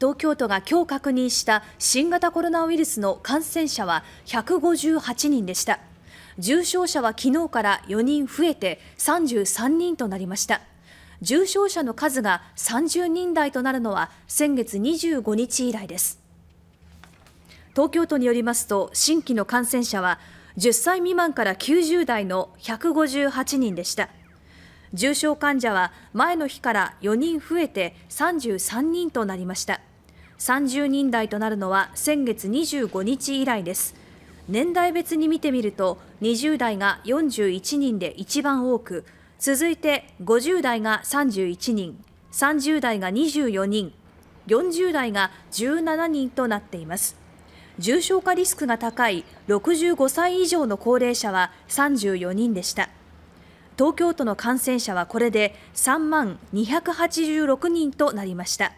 東京都が今日確認した新型コロナウイルスの感染者は158人でした。重症者は昨日から4人増えて33人となりました。重症者の数が30人台となるのは先月25日以来です。東京都によりますと新規の感染者は10歳未満から90代の158人でした。重症患者は前の日から4人増えて33人となりました。30人台となるのは先月25日以来です。年代別に見てみると20代が41人で一番多く続いて50代が31人30代が24人40代が17人となっています。重症化リスクが高い65歳以上の高齢者は34人でした。東京都の感染者はこれで3万286人となりました。